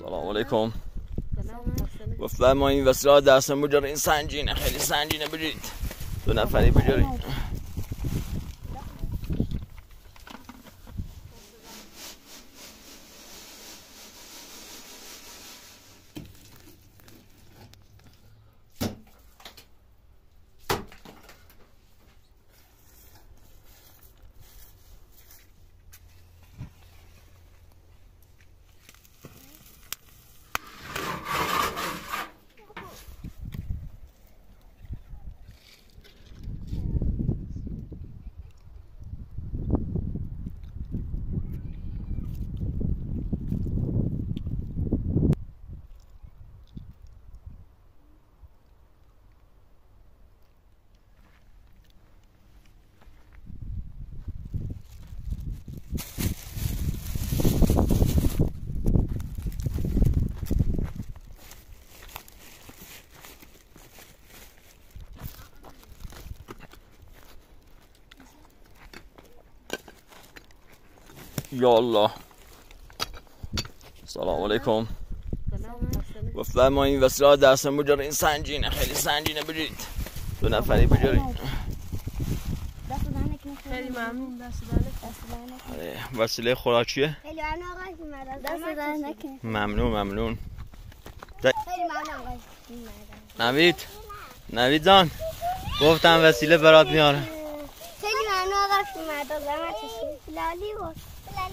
سلام علیکم. گفتم ما این وسیله دستم این سنجینه. خیلی سنجینه بجارید دو نفری بجارید یا الله. سلام علیکم. گفتم ما این وسیله دستم این سنجینه. خیلی سنجینه بجارید دو نفری بجارید. خیلی ممنون. دست آره، وسیله خوراکیه خیلی ممنون ممنون نوید. نوید جان. گفتم وسیله برات میارم. خیلی ممنون آقای اومدن زحمت کشید. لالی بود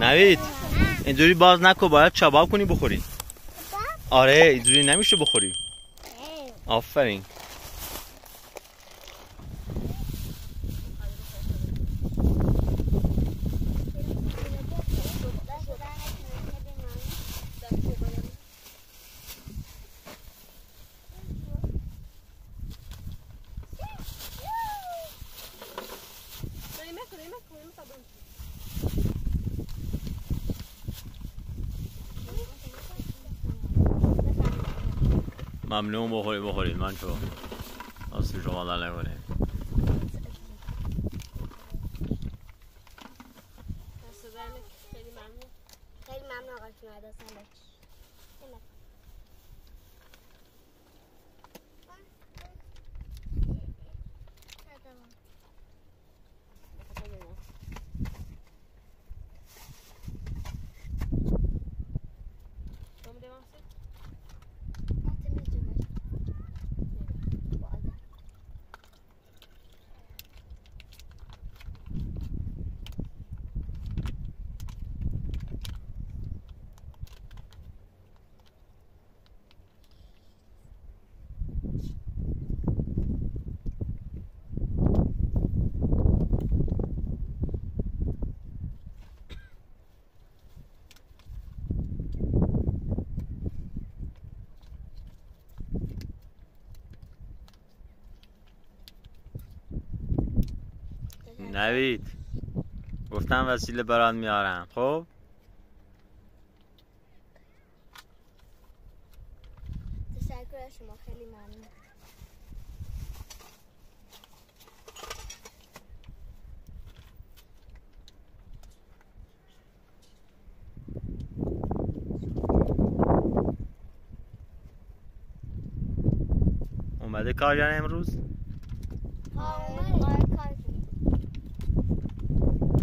نوید اینجوری باز نکن باید چباب کنی بخوری آره اینجوری نمیشه بخوری. آفرین. ممنون بخورید بخورید من تو اصلا شما در نکنید خیلی ممنون آقای اومد از هم باش. نوید. گفتم وسیله برات میارم. خب؟ تشکر از شما. خیلی ممنون. اومده کاریان امروز؟ آقای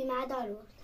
في ميعاد علوش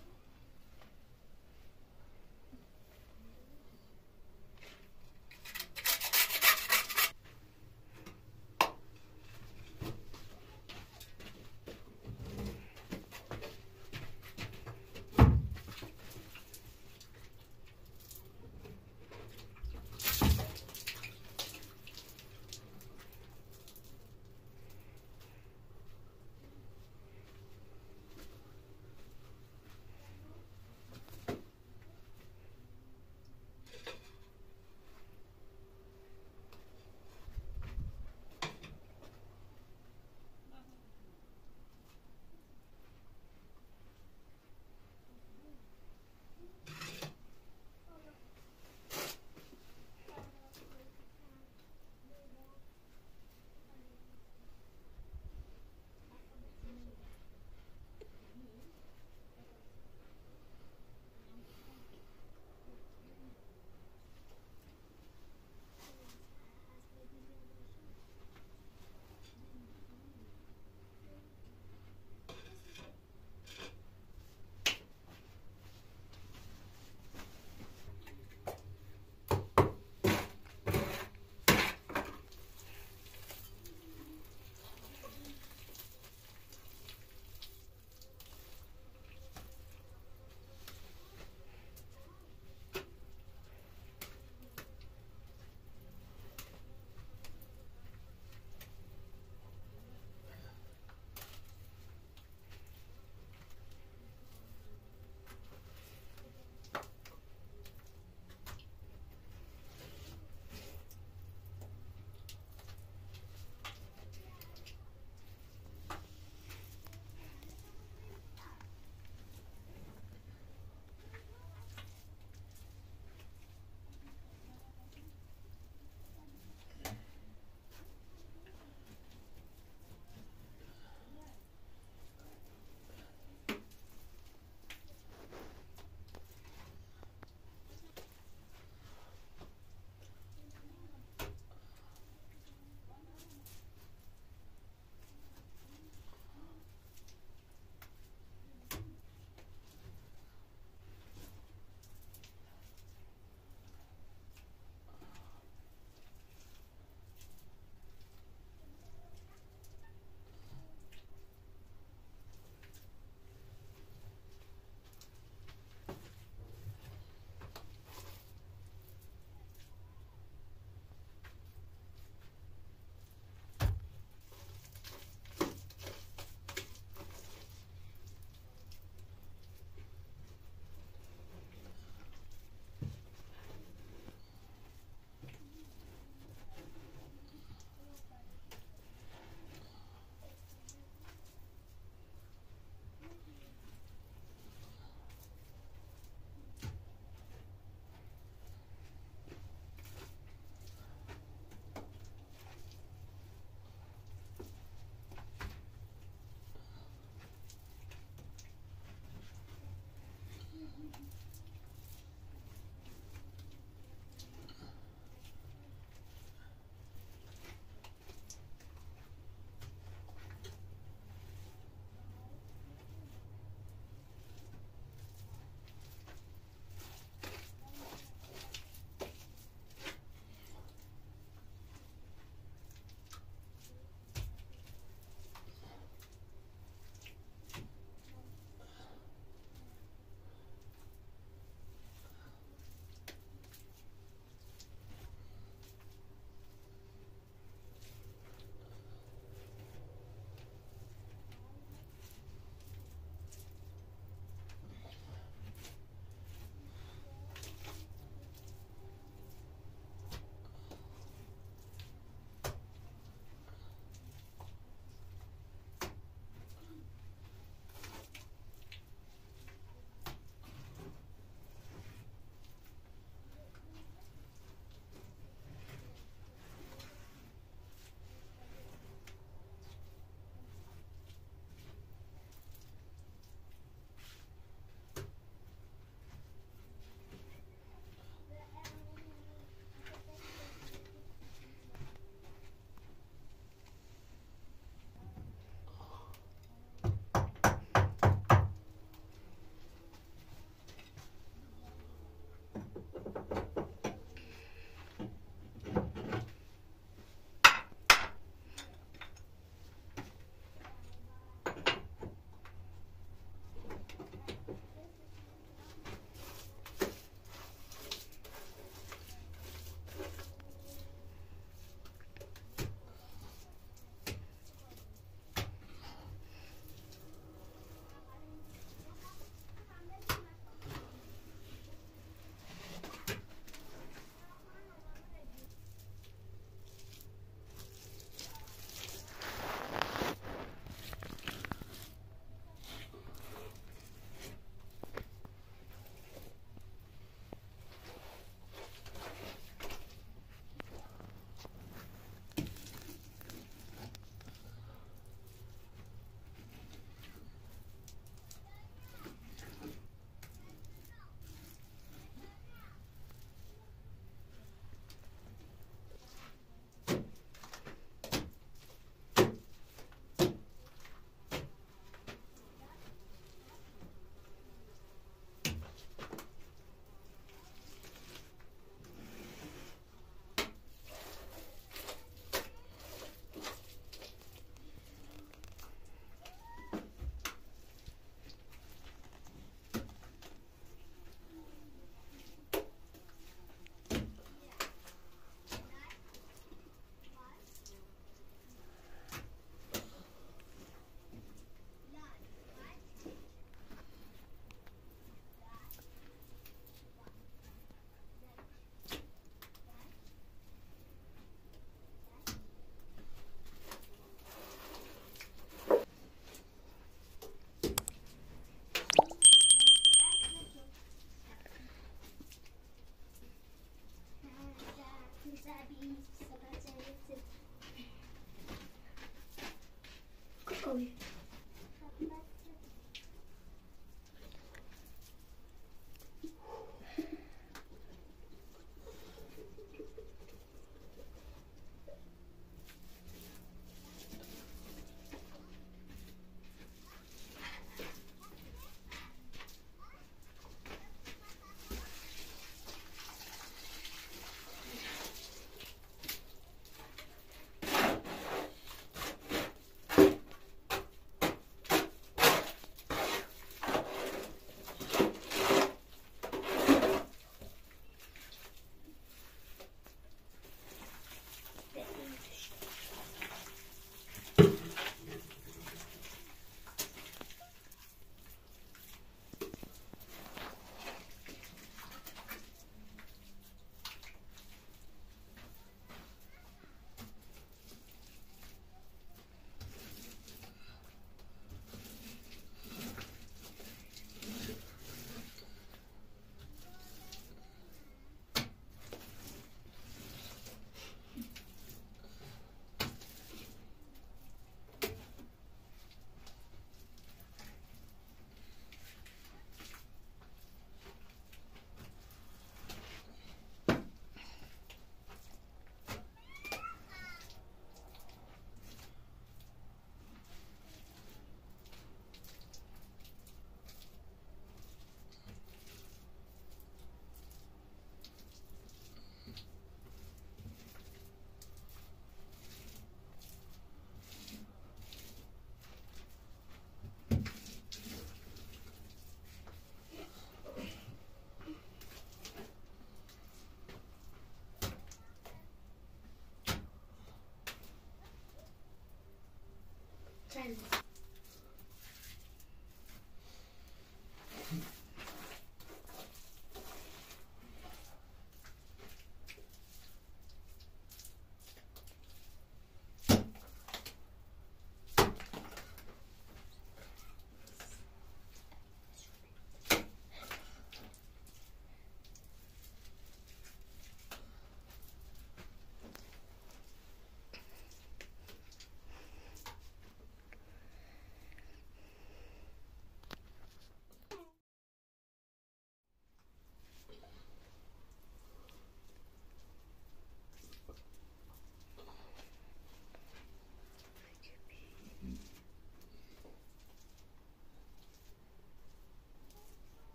trends.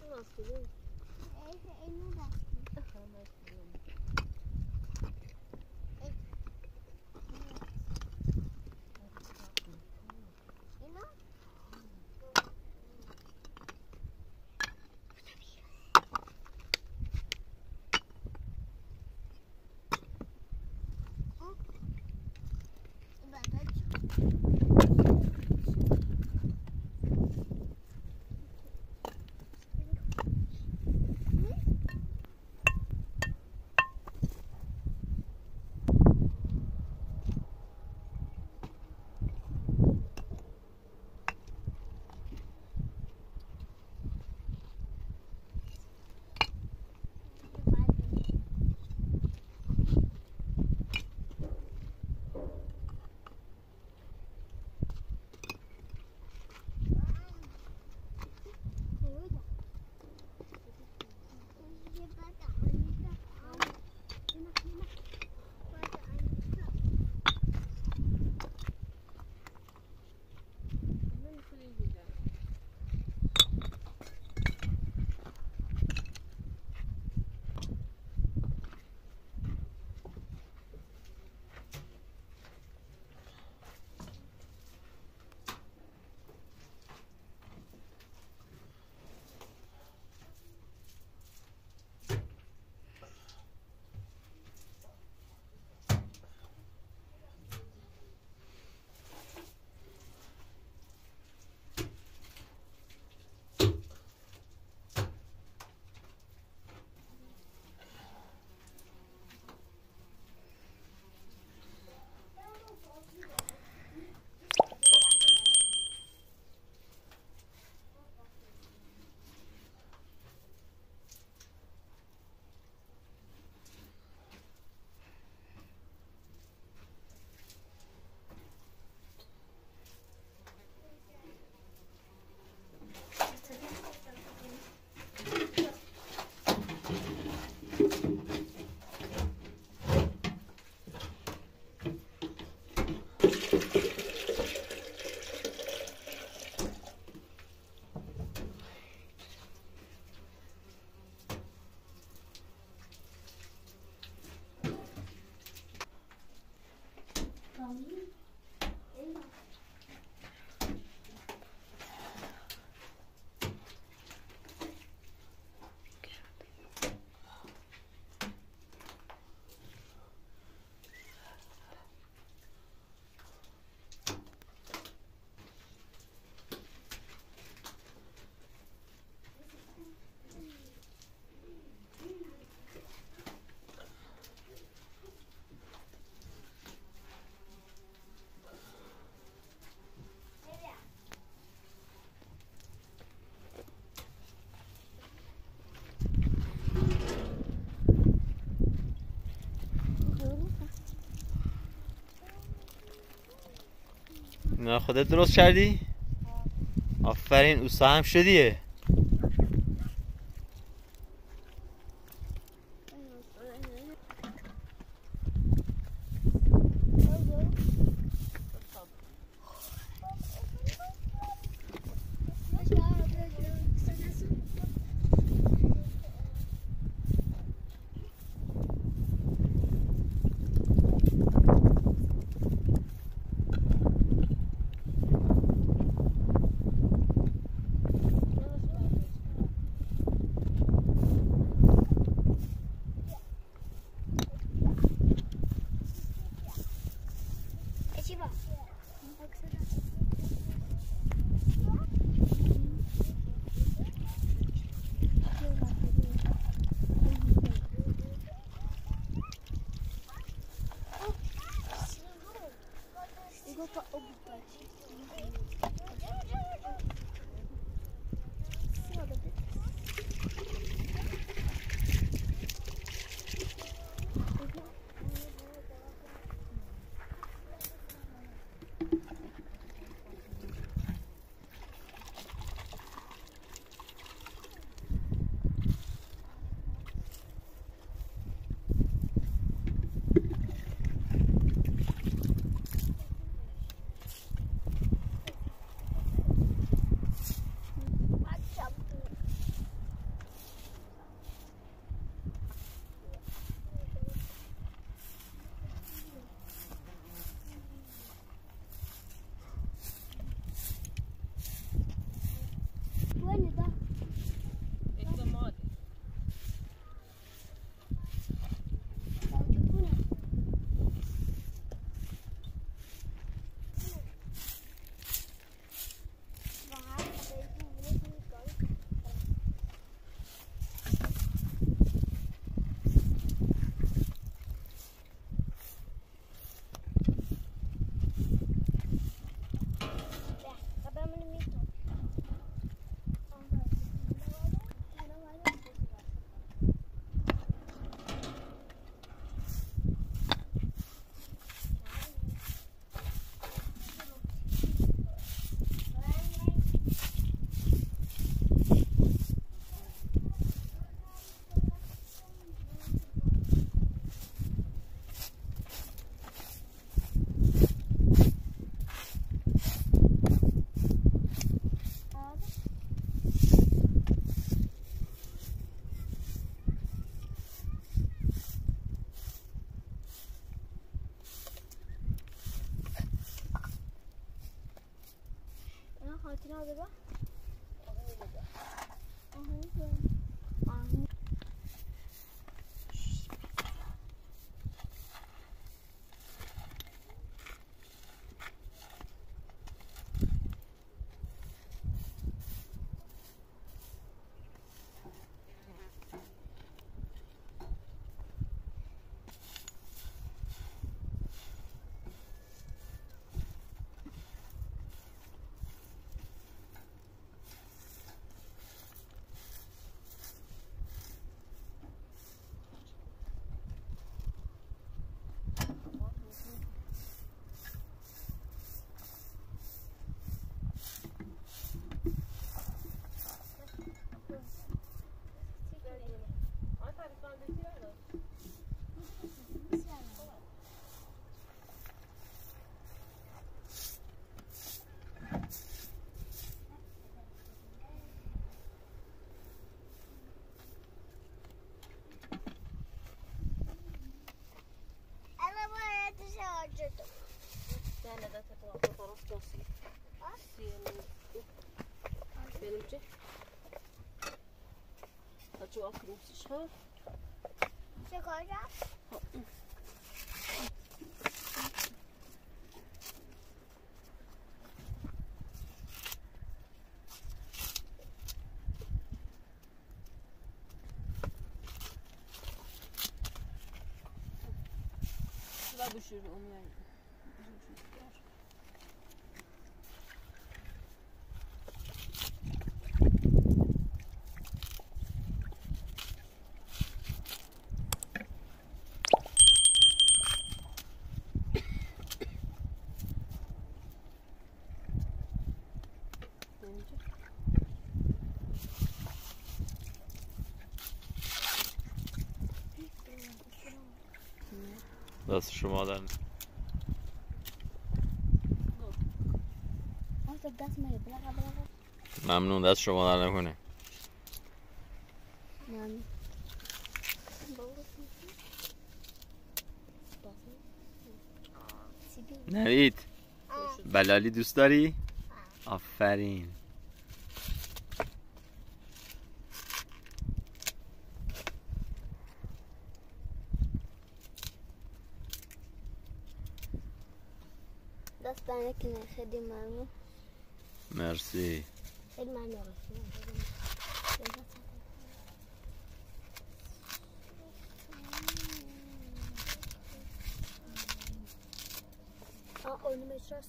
Nasıl? Elime bastım. بود نه خودت درست کردی؟ آفرین اوسا هم شدیه Sakin ol baba. tane de takılan fotoğraf çok iyi. Benimki. Acı akıllı ha sonra Sıra düşürür onu yani. دست شما در ممنون دست شما در نکنه. نوید بلالی دوست داری؟ آفرین. دستانه که خیلی ممنون مرسی خیلی ممنون آه اونو مشراس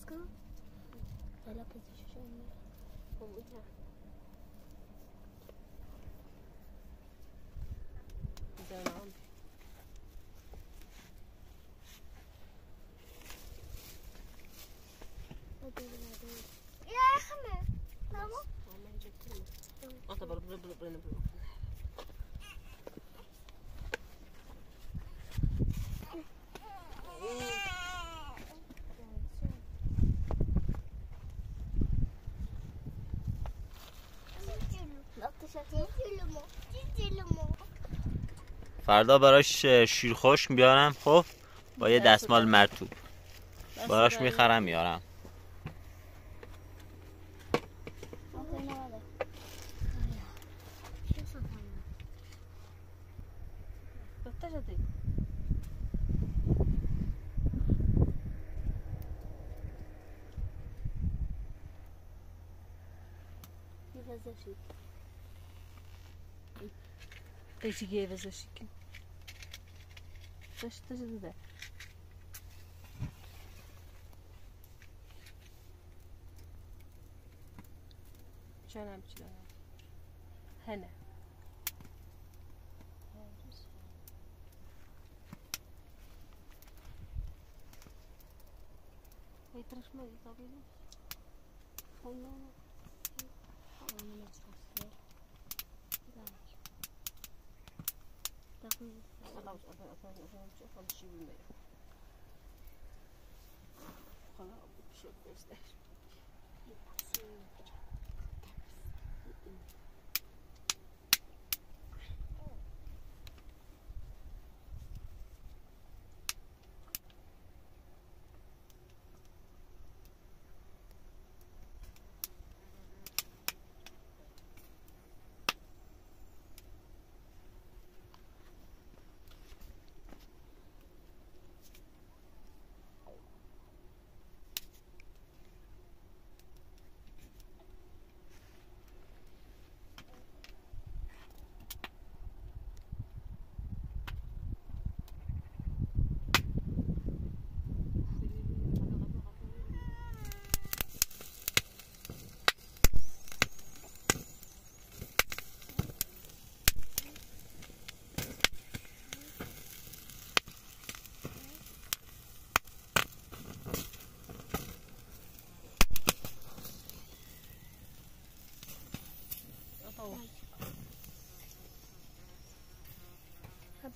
فردا براش شیر خشک بیارم خب؟ با یه دستمال مرتوب براش می‌خرم میارم. Wyścigiewy zeszyki. Coś też zde. Canım canım. Hene. Yatırışma yapabilir. Ondan sonra. Ondan sonra. 嗯，看到看到看到，好像做饭吃没有？看到不吃饭，是不是？不吃饭。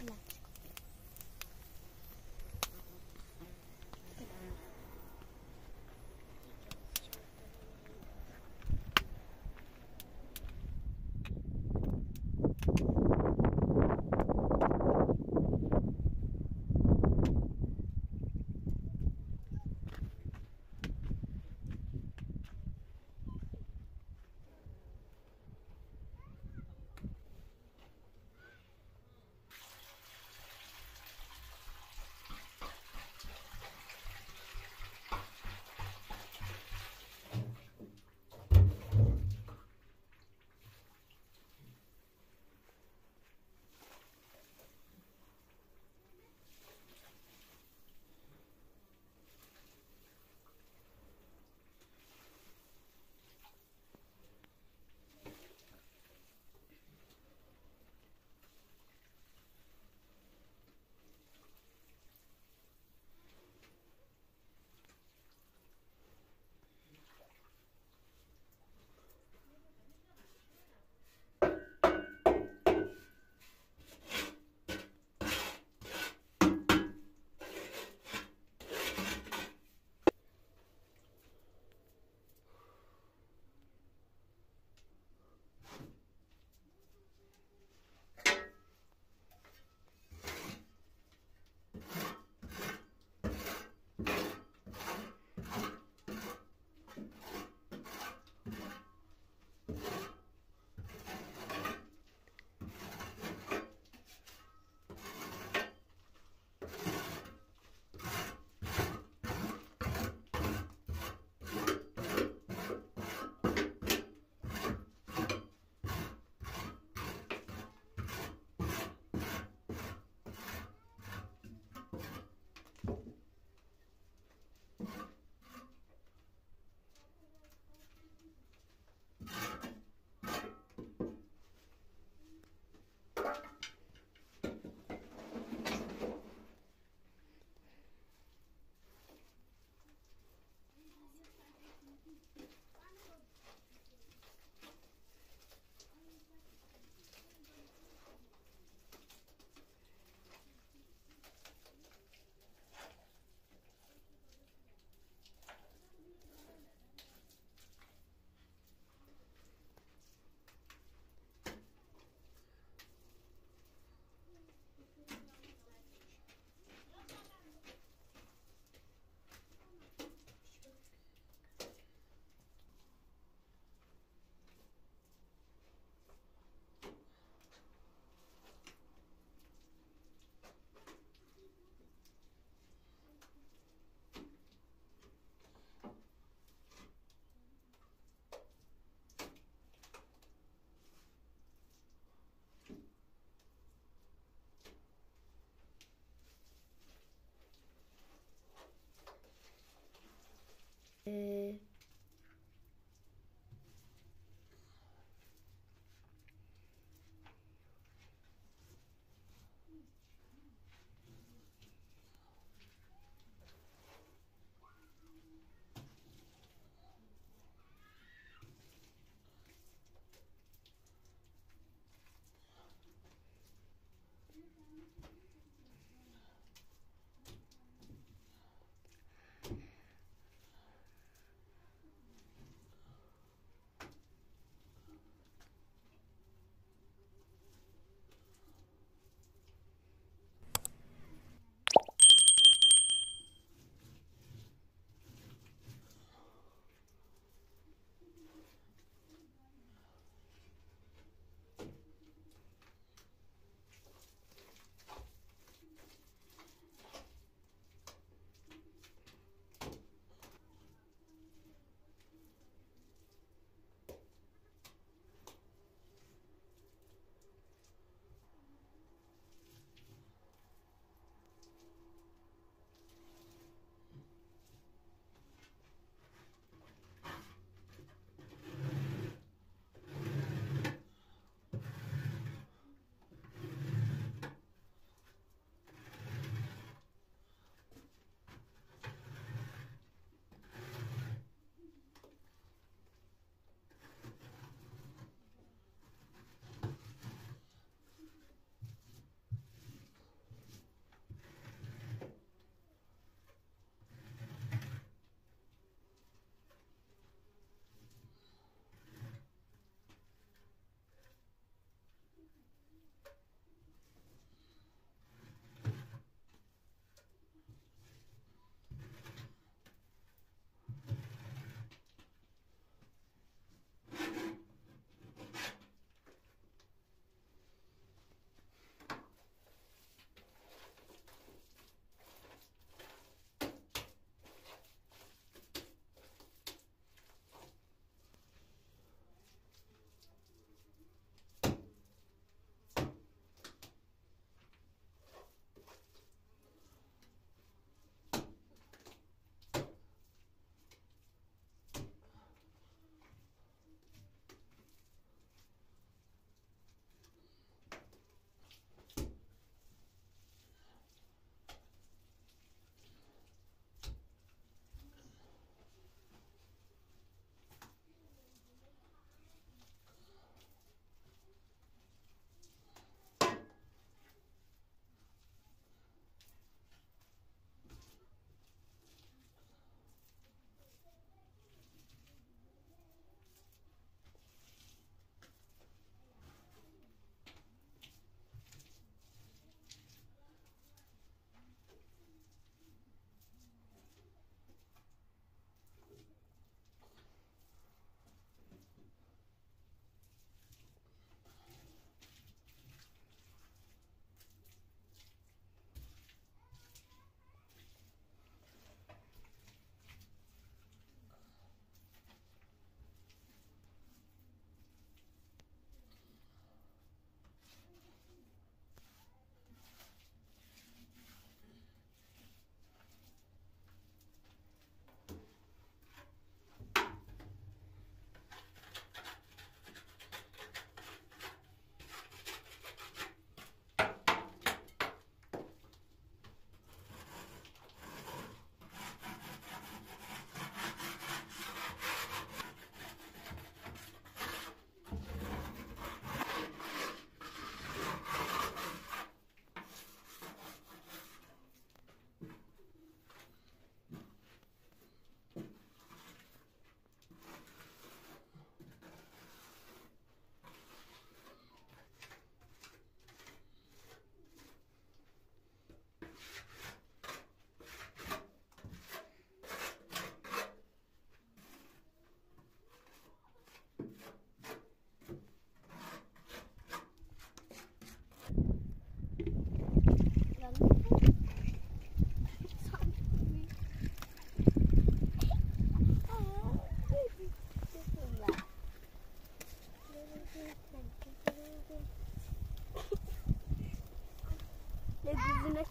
black.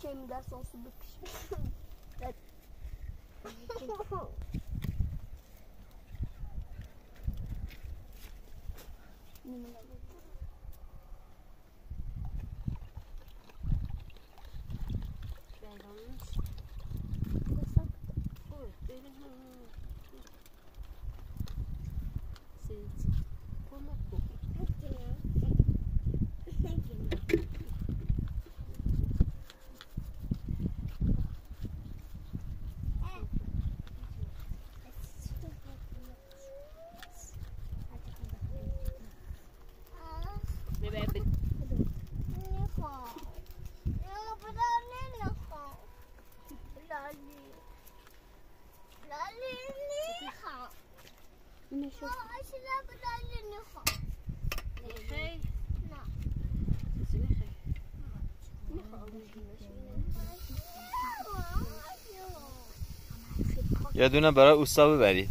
That came, that's also that. یه دونه برای اوستا ببرید.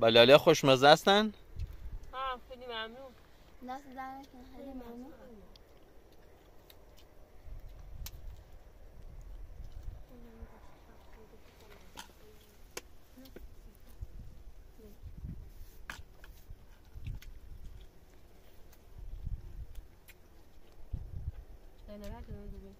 بلاله خوشمزه هستن؟ ها خیلی ممنون. دست دمتون خیلی ممنون. نه نه نه.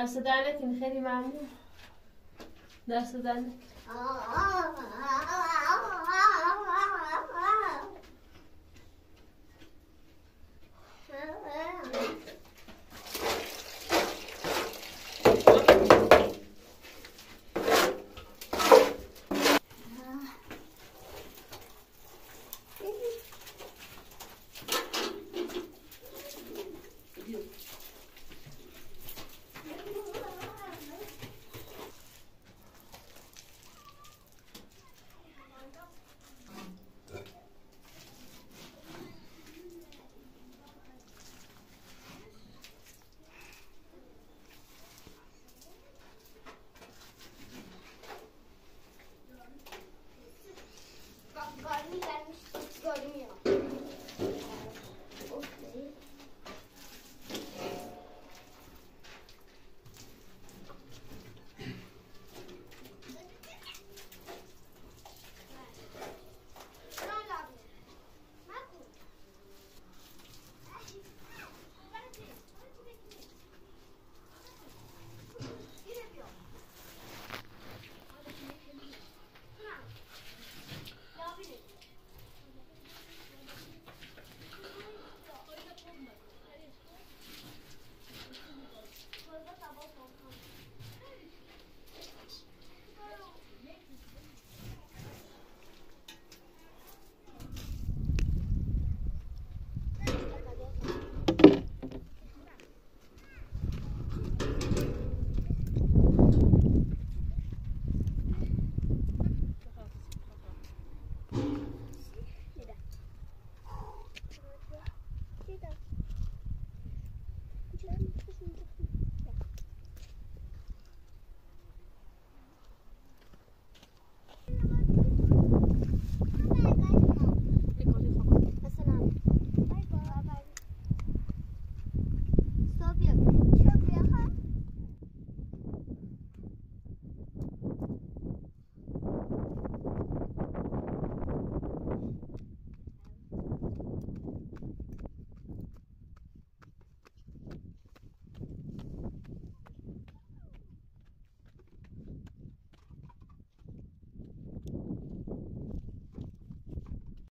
دست در نکنی خیلی ممنون. دست در نکنی آه